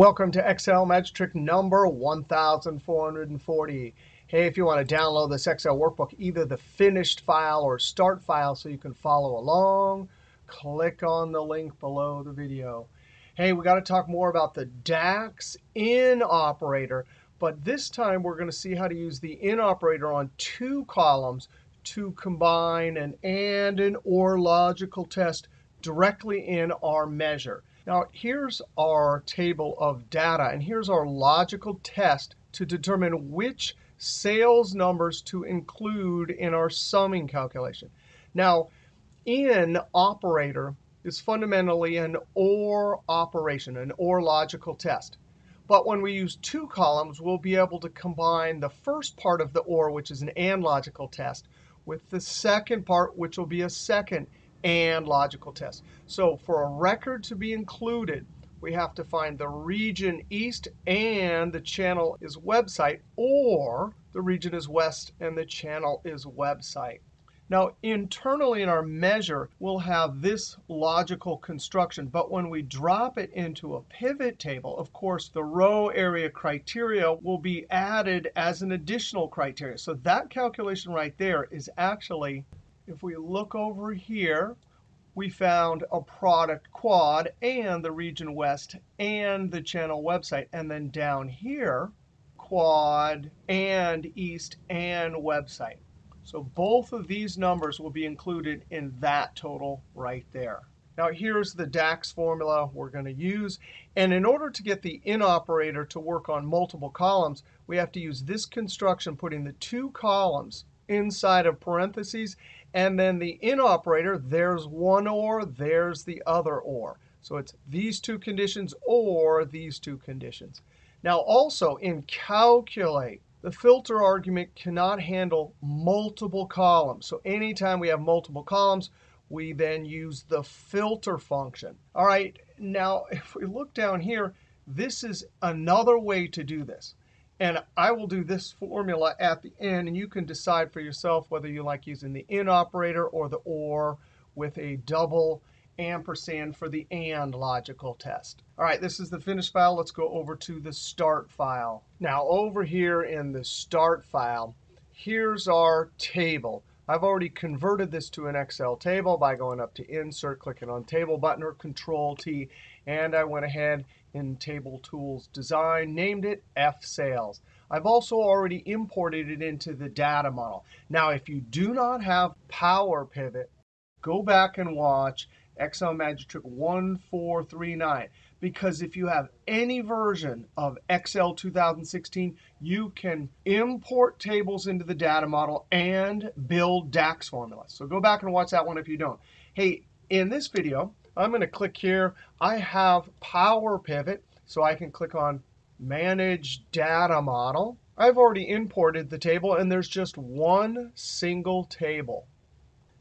Welcome to Excel Magic Trick number 1440. Hey, if you want to download this Excel workbook, either the finished file or start file so you can follow along, click on the link below the video. Hey, we got to talk more about the DAX in operator, but this time we're going to see how to use the in operator on two columns to combine an and, an or logical test directly in our measure. Now, here's our table of data, and here's our logical test to determine which sales numbers to include in our summing calculation. Now, in operator is fundamentally an OR operation, an OR logical test. But when we use two columns, we'll be able to combine the first part of the OR, which is an AND logical test, with the second part, which will be a second and logical test. So for a record to be included, we have to find the region east and the channel is website, or the region is west and the channel is website. Now, internally in our measure, we'll have this logical construction. But when we drop it into a pivot table, of course, the row area criteria will be added as an additional criteria. So that calculation right there is actually if we look over here, we found a product quad and the region west and the channel website. And then down here, quad and east and website. So both of these numbers will be included in that total right there. Now here's the DAX formula we're going to use. And in order to get the in operator to work on multiple columns, we have to use this construction, putting the two columns inside of parentheses. And then the in operator, there's one or, there's the other or. So it's these two conditions or these two conditions. Now also in calculate, the filter argument cannot handle multiple columns. So anytime we have multiple columns, we then use the filter function. All right, now if we look down here, this is another way to do this. And I will do this formula at the end, and you can decide for yourself whether you like using the in operator or the or with a double ampersand for the and logical test. All right, this is the finished file. Let's go over to the start file. Now, over here in the start file, here's our table. I've already converted this to an Excel table by going up to Insert, clicking on Table button or Control-T, and I went ahead in Table Tools Design, named it F Sales. I've also already imported it into the data model. Now, if you do not have Power Pivot, go back and watch Excel Magic Trick 1439. Because if you have any version of Excel 2016, you can import tables into the data model and build DAX formulas. So go back and watch that one if you don't. Hey, in this video, I'm going to click here. I have Power Pivot, so I can click on Manage Data Model. I've already imported the table, and there's just one single table.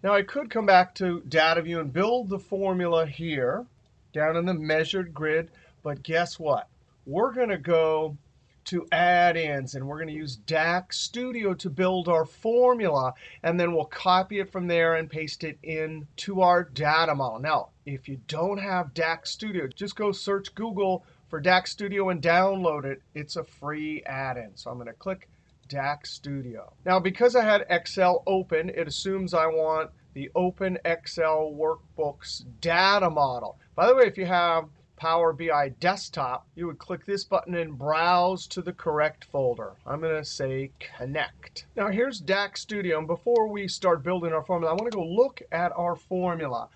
Now, I could come back to Data View and build the formula here down in the measured grid. But guess what? We're going to go to add-ins, and we're going to use DAX Studio to build our formula. And then we'll copy it from there and paste it into our data model. Now, if you don't have DAX Studio, just go search Google for DAX Studio and download it. It's a free add-in. So I'm going to click DAX Studio. Now, because I had Excel open, it assumes I want the Open Excel Workbooks data model. By the way, if you have Power BI Desktop, you would click this button and browse to the correct folder. I'm going to say Connect. Now, here's DAX Studio. And before we start building our formula, I want to go look at our formula.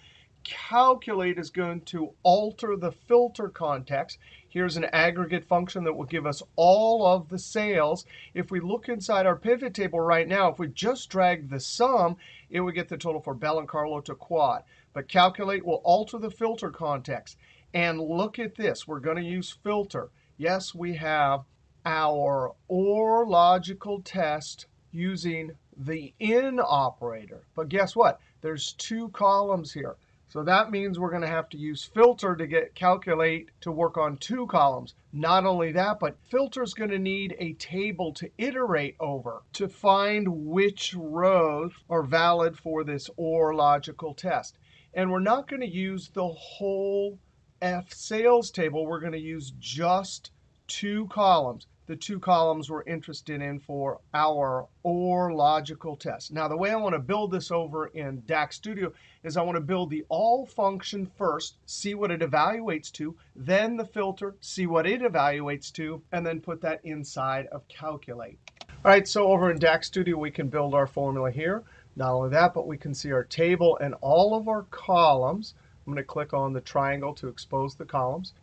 Calculate is going to alter the filter context. Here's an aggregate function that will give us all of the sales. If we look inside our pivot table right now, if we just drag the sum, it would get the total for Bellen Carlo to quad. But calculate will alter the filter context. And look at this. We're going to use filter. Yes, we have our OR logical test using the in operator. But guess what? There's two columns here. So that means we're going to have to use filter to get calculate to work on two columns. Not only that, but filter is going to need a table to iterate over to find which rows are valid for this OR logical test. And we're not going to use the whole F sales table, we're going to use just two columns the two columns we're interested in for our OR logical test. Now, the way I want to build this over in DAX Studio is I want to build the all function first, see what it evaluates to, then the filter, see what it evaluates to, and then put that inside of calculate. All right, so over in DAX Studio, we can build our formula here. Not only that, but we can see our table and all of our columns. I'm going to click on the triangle to expose the columns.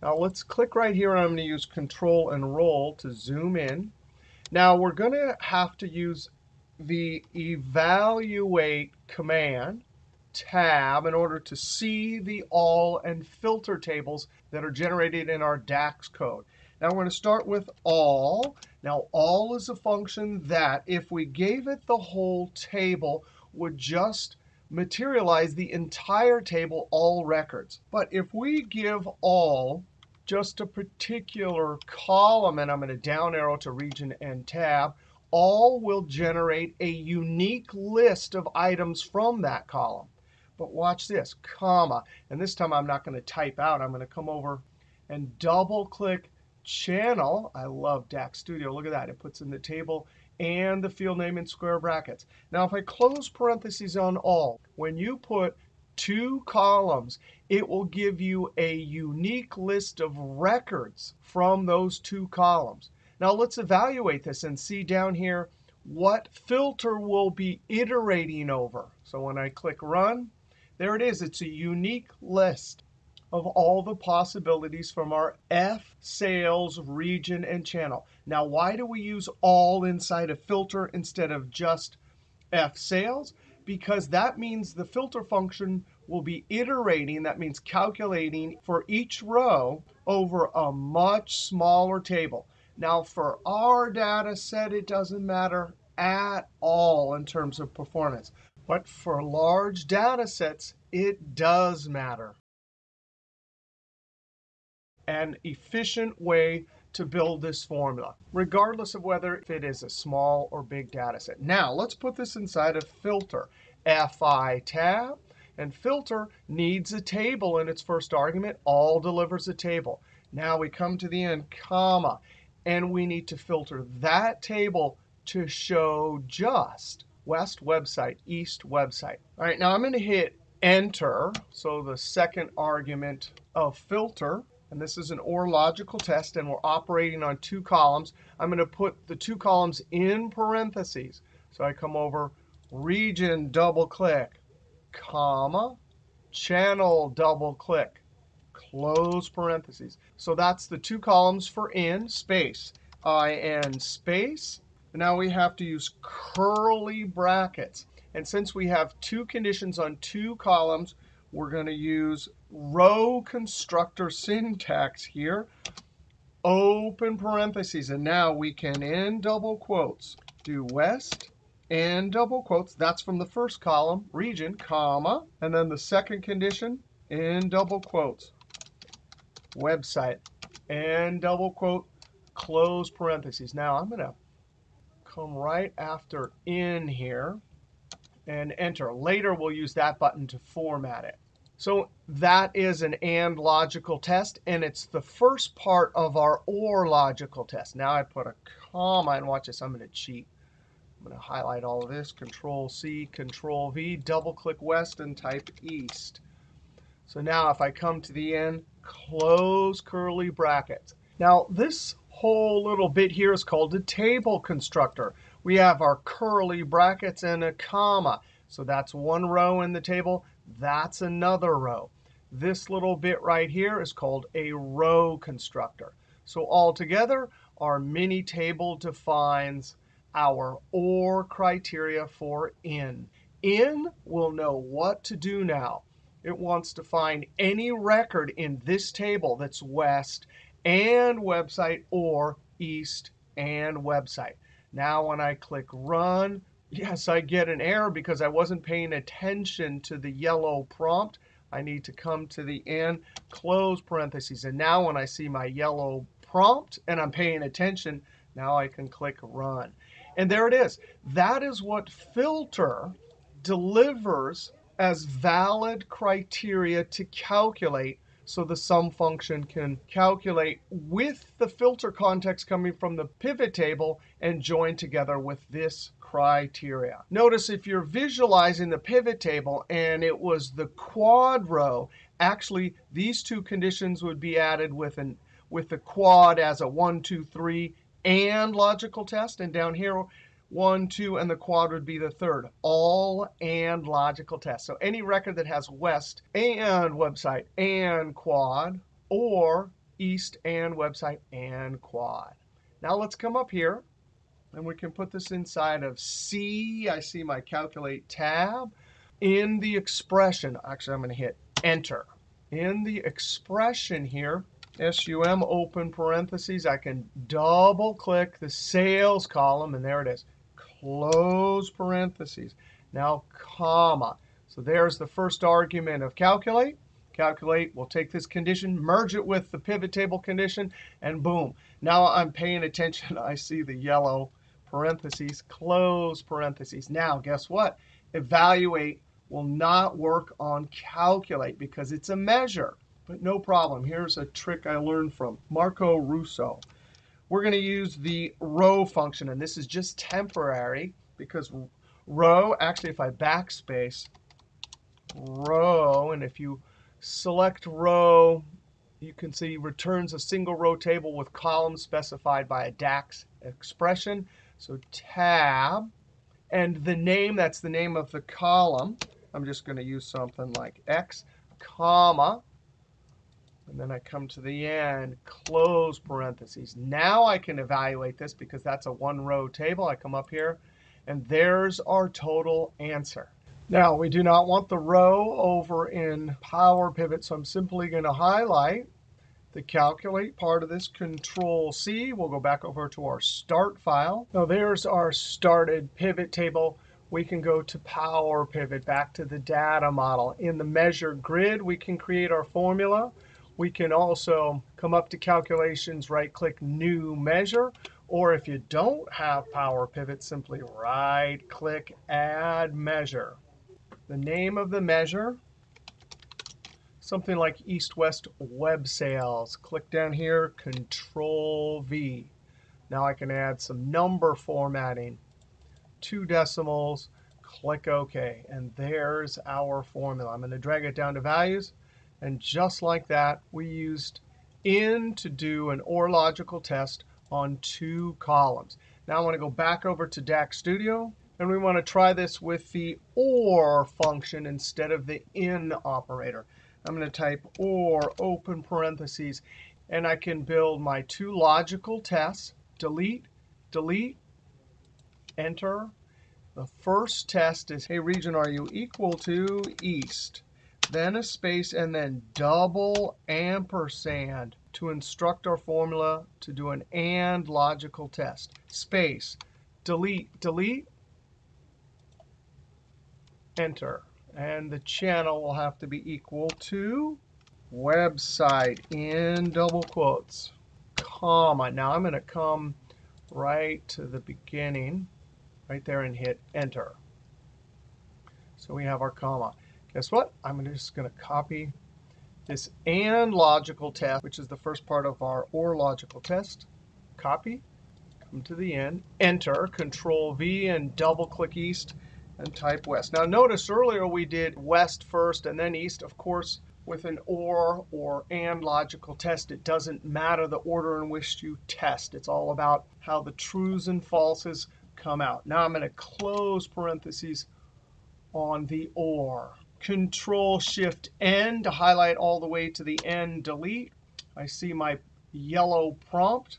Now let's click right here. I'm going to use Control and Roll to zoom in. Now we're going to have to use the Evaluate command tab in order to see the all and filter tables that are generated in our DAX code. Now we're going to start with all. Now all is a function that, if we gave it the whole table, would just materialize the entire table, all records. But if we give all just a particular column, and I'm going to down arrow to region and tab, all will generate a unique list of items from that column. But watch this, comma. And this time I'm not going to type out. I'm going to come over and double click channel. I love DAX Studio. Look at that. It puts in the table and the field name in square brackets. Now, if I close parentheses on all, when you put two columns, it will give you a unique list of records from those two columns. Now let's evaluate this and see down here what filter we'll be iterating over. So when I click Run, there it is. It's a unique list of all the possibilities from our F sales region and channel. Now, why do we use all inside a filter instead of just F sales? because that means the filter function will be iterating, that means calculating for each row over a much smaller table. Now, for our data set, it doesn't matter at all in terms of performance. But for large data sets, it does matter. An efficient way to build this formula, regardless of whether it is a small or big data set. Now, let's put this inside a filter. fi tab. And filter needs a table in its first argument. All delivers a table. Now we come to the end, comma. And we need to filter that table to show just west website, east website. All right, now I'm going to hit enter. So the second argument of filter and this is an OR logical test, and we're operating on two columns. I'm going to put the two columns in parentheses. So I come over, region, double click, comma, channel, double click, close parentheses. So that's the two columns for in, space, in space. Now we have to use curly brackets. And since we have two conditions on two columns, we're going to use row constructor syntax here. Open parentheses. And now we can, in double quotes, do west and double quotes. That's from the first column, region, comma. And then the second condition, in double quotes, website, and double quote, close parentheses. Now I'm going to come right after in here and enter. Later, we'll use that button to format it. So that is an AND logical test, and it's the first part of our OR logical test. Now I put a comma, and watch this. I'm going to cheat. I'm going to highlight all of this, Control-C, Control-V, double-click west, and type east. So now if I come to the end, close curly brackets. Now this whole little bit here is called a table constructor. We have our curly brackets and a comma. So that's one row in the table. That's another row. This little bit right here is called a row constructor. So altogether, our mini table defines our OR criteria for in. In will know what to do now. It wants to find any record in this table that's west and website or east and website. Now when I click Run, yes, I get an error because I wasn't paying attention to the yellow prompt. I need to come to the end, close parentheses. And now when I see my yellow prompt and I'm paying attention, now I can click Run. And there it is. That is what filter delivers as valid criteria to calculate so the sum function can calculate with the filter context coming from the pivot table and join together with this criteria. notice if you're visualizing the pivot table and it was the quad row, actually these two conditions would be added with and with the quad as a one, two, three and logical test. and down here one, two, and the quad would be the third. all and logical test. so any record that has west and website and quad or east and website and quad. now let's come up here and we can put this inside of c. i see my calculate tab in the expression. actually, i'm going to hit enter. in the expression here, sum open parentheses, i can double click the sales column, and there it is close parentheses. Now, comma. So there's the first argument of calculate. Calculate, we'll take this condition, merge it with the pivot table condition, and boom. Now I'm paying attention. I see the yellow parentheses, close parentheses. Now, guess what? Evaluate will not work on calculate because it's a measure. But no problem. Here's a trick I learned from Marco Russo we're going to use the row function. And this is just temporary because row, actually if I backspace row, and if you select row, you can see returns a single row table with columns specified by a DAX expression. So tab, and the name, that's the name of the column. I'm just going to use something like x, comma, and then I come to the end, close parentheses. Now I can evaluate this because that's a one-row table. I come up here, and there's our total answer. Now, we do not want the row over in Power Pivot, so I'm simply going to highlight the calculate part of this, Control C. We'll go back over to our start file. Now, there's our started pivot table. We can go to Power Pivot, back to the data model. In the measure grid, we can create our formula. We can also come up to calculations, right click new measure. Or if you don't have Power Pivot, simply right click add measure. The name of the measure, something like east west web sales. Click down here, control V. Now I can add some number formatting, two decimals, click OK. And there's our formula. I'm going to drag it down to values. And just like that, we used in to do an OR logical test on two columns. Now I want to go back over to DAX Studio. And we want to try this with the OR function instead of the IN operator. I'm going to type OR, open parentheses. And I can build my two logical tests, delete, delete, enter. The first test is, hey, region, are you equal to east? then a space, and then double ampersand to instruct our formula to do an and logical test. Space, delete, delete, enter. And the channel will have to be equal to website in double quotes, comma. Now I'm going to come right to the beginning, right there, and hit enter. So we have our comma guess what? I'm just going to copy this and logical test, which is the first part of our or logical test. Copy, come to the end, enter, control V, and double click east and type west. Now notice earlier we did west first and then east. Of course, with an or or and logical test, it doesn't matter the order in which you test. It's all about how the trues and falses come out. Now I'm going to close parentheses on the or. Control Shift End to highlight all the way to the end, delete. I see my yellow prompt.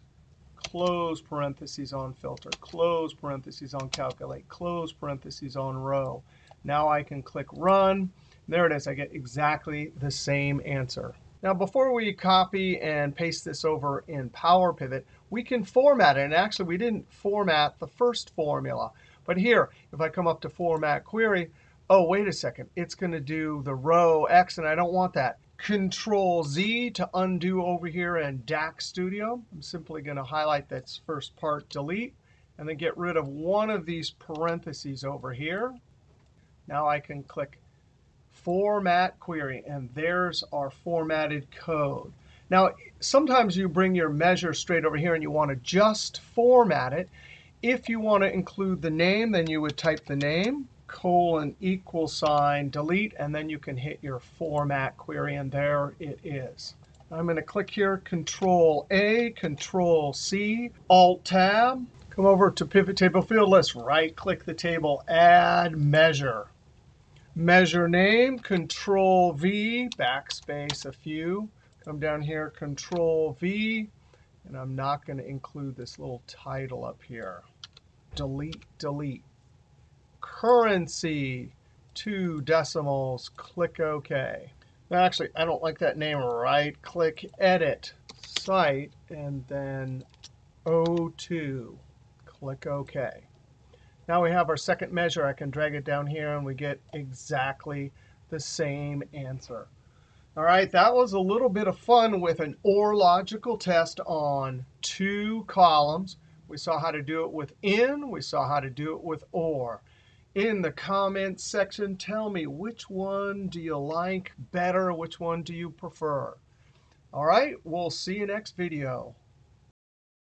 Close parentheses on filter, close parentheses on calculate, close parentheses on row. Now I can click run. There it is. I get exactly the same answer. Now, before we copy and paste this over in Power Pivot, we can format it. And actually, we didn't format the first formula. But here, if I come up to Format Query, oh, wait a second, it's going to do the row x, and I don't want that. Control Z to undo over here in DAX Studio. I'm simply going to highlight that first part, delete, and then get rid of one of these parentheses over here. Now I can click format query. And there's our formatted code. Now, sometimes you bring your measure straight over here and you want to just format it. If you want to include the name, then you would type the name, colon, equal sign, delete, and then you can hit your format query, and there it is. I'm going to click here, Control A, Control C, Alt Tab. Come over to Pivot Table Field List, right click the table, Add Measure. Measure name, Control V, backspace a few. Come down here, Control V, and I'm not going to include this little title up here. Delete, delete. Currency, two decimals, click OK. Now, actually, I don't like that name. Right click, edit, site, and then O2. Click OK. Now we have our second measure. I can drag it down here, and we get exactly the same answer. All right, that was a little bit of fun with an OR logical test on two columns. We saw how to do it with IN. We saw how to do it with OR in the comments section. Tell me which one do you like better? Which one do you prefer? All right, we'll see you next video.